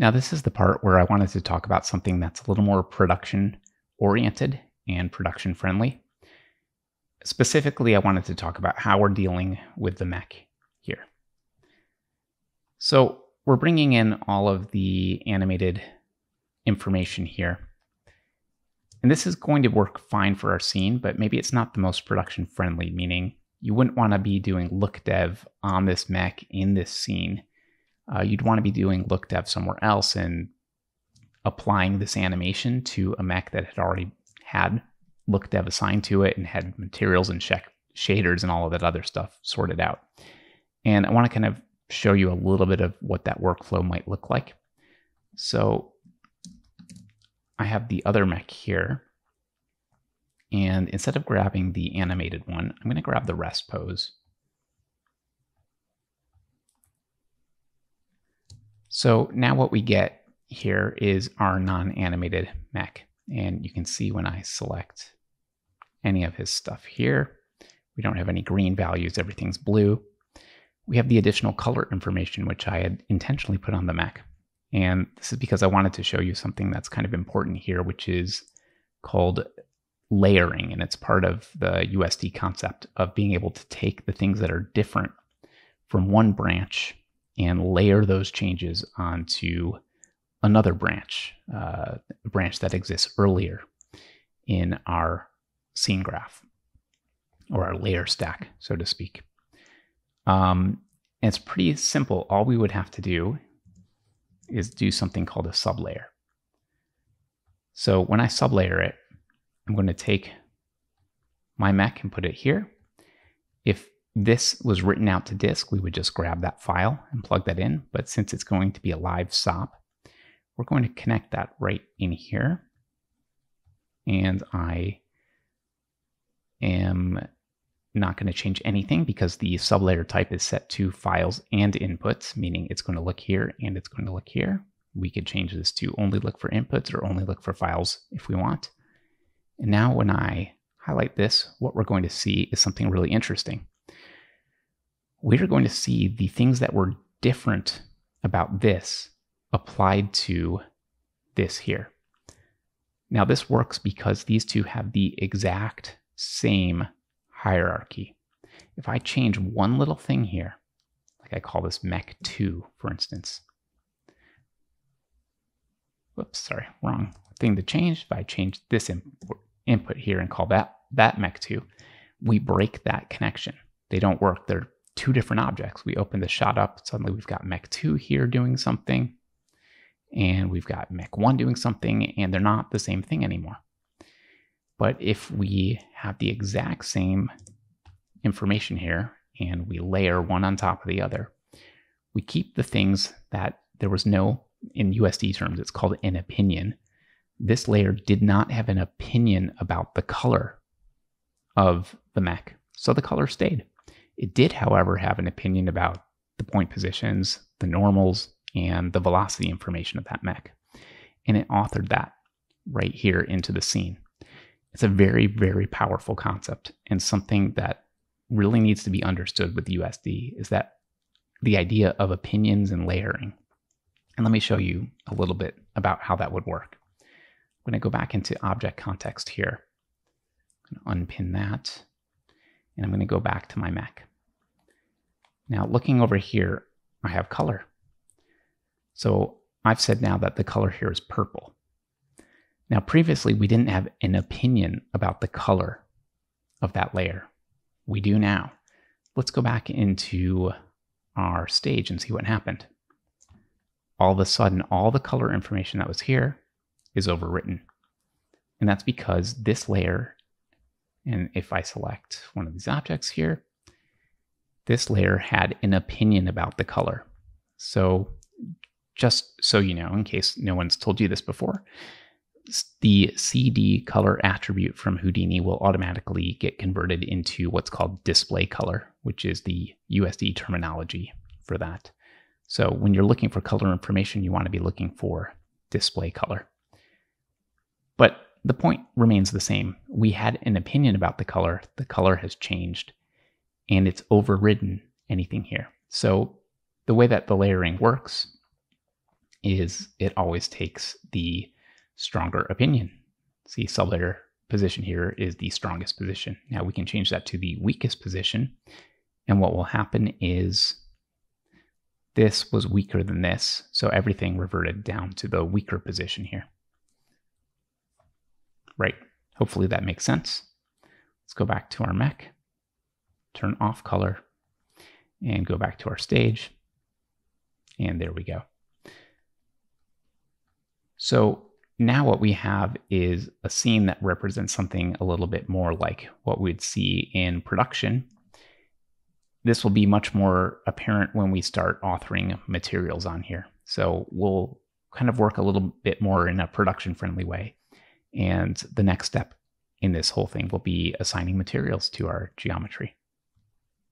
Now, this is the part where I wanted to talk about something that's a little more production oriented and production friendly. Specifically, I wanted to talk about how we're dealing with the mech here. So we're bringing in all of the animated information here. And this is going to work fine for our scene, but maybe it's not the most production friendly, meaning you wouldn't want to be doing look dev on this mech in this scene. Uh, you'd want to be doing look dev somewhere else and applying this animation to a mech that had already had look dev assigned to it and had materials and check shaders and all of that other stuff sorted out. And I want to kind of show you a little bit of what that workflow might look like. So I have the other mech here. And instead of grabbing the animated one, I'm going to grab the rest pose. So now what we get here is our non-animated mech. And you can see when I select any of his stuff here, we don't have any green values, everything's blue. We have the additional color information, which I had intentionally put on the mech. And this is because I wanted to show you something that's kind of important here, which is called layering. And it's part of the USD concept of being able to take the things that are different from one branch and layer those changes onto another branch, uh, a branch that exists earlier in our scene graph or our layer stack, so to speak. Um, it's pretty simple. All we would have to do is do something called a sublayer. So when I sublayer it, I'm going to take my mech and put it here. If this was written out to disk, we would just grab that file and plug that in. But since it's going to be a live SOP, we're going to connect that right in here. And I am not going to change anything because the sublayer type is set to files and inputs, meaning it's going to look here and it's going to look here. We could change this to only look for inputs or only look for files if we want. And now when I highlight this, what we're going to see is something really interesting. We're going to see the things that were different about this applied to this here. Now this works because these two have the exact same hierarchy. If I change one little thing here, like I call this mech2, for instance. Whoops, sorry, wrong thing to change. If I change this input, here and call that, that mech2, we break that connection. They don't work. They're two different objects. We open the shot up, suddenly we've got mech2 here doing something, and we've got mech1 doing something, and they're not the same thing anymore. But if we have the exact same information here and we layer one on top of the other, we keep the things that there was no, in USD terms, it's called an opinion. This layer did not have an opinion about the color of the mech, so the color stayed. It did, however, have an opinion about the point positions, the normals, and the velocity information of that mech. And it authored that right here into the scene. It's a very, very powerful concept and something that really needs to be understood with USD is that the idea of opinions and layering. And let me show you a little bit about how that would work. I'm going to go back into object context here. Unpin that. And I'm going to go back to my mech. Now looking over here, I have color. So I've said now that the color here is purple. Now, previously, we didn't have an opinion about the color of that layer. We do now. Let's go back into our stage and see what happened. All of a sudden, all the color information that was here is overwritten. And that's because this layer, and if I select one of these objects here, this layer had an opinion about the color. So just so you know, in case no one's told you this before, the CD color attribute from Houdini will automatically get converted into what's called display color, which is the USD terminology for that. So when you're looking for color information, you want to be looking for display color. But the point remains the same. We had an opinion about the color. The color has changed and it's overridden anything here. So the way that the layering works is it always takes the stronger opinion. See, sublayer position here is the strongest position. Now we can change that to the weakest position. And what will happen is this was weaker than this. So everything reverted down to the weaker position here. Right. Hopefully that makes sense. Let's go back to our mech, turn off color, and go back to our stage. And there we go. So now what we have is a scene that represents something a little bit more like what we'd see in production. This will be much more apparent when we start authoring materials on here. So we'll kind of work a little bit more in a production friendly way. And the next step in this whole thing will be assigning materials to our geometry.